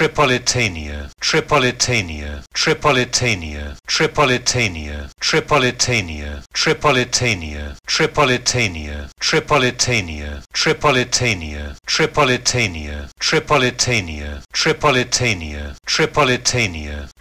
Tripolitania, Tripolitania, Tripolitania, Tripolitania, Tripolitania, Tripolitania, Tripolitania, Tripolitania, Tripolitania, Tripolitania, Tripolitania, Tripolitania, Tripolitania,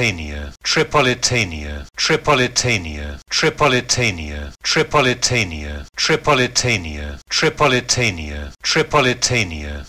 Tripolitania, Tripolitania, Tripolitania, Tripolitania, Tripolitania, Tripolitania, Tripolitania,